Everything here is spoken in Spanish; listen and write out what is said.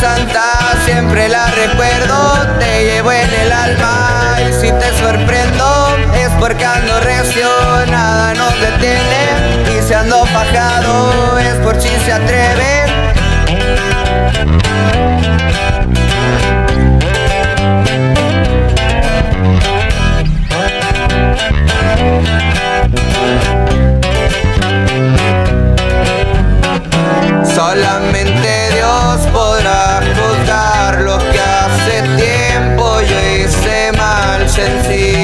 santa siempre la recuerdo, te llevo en el alma y si te sorprendo es porque ando recio, nada nos detiene y si ando fajado es por si se atreve. indecency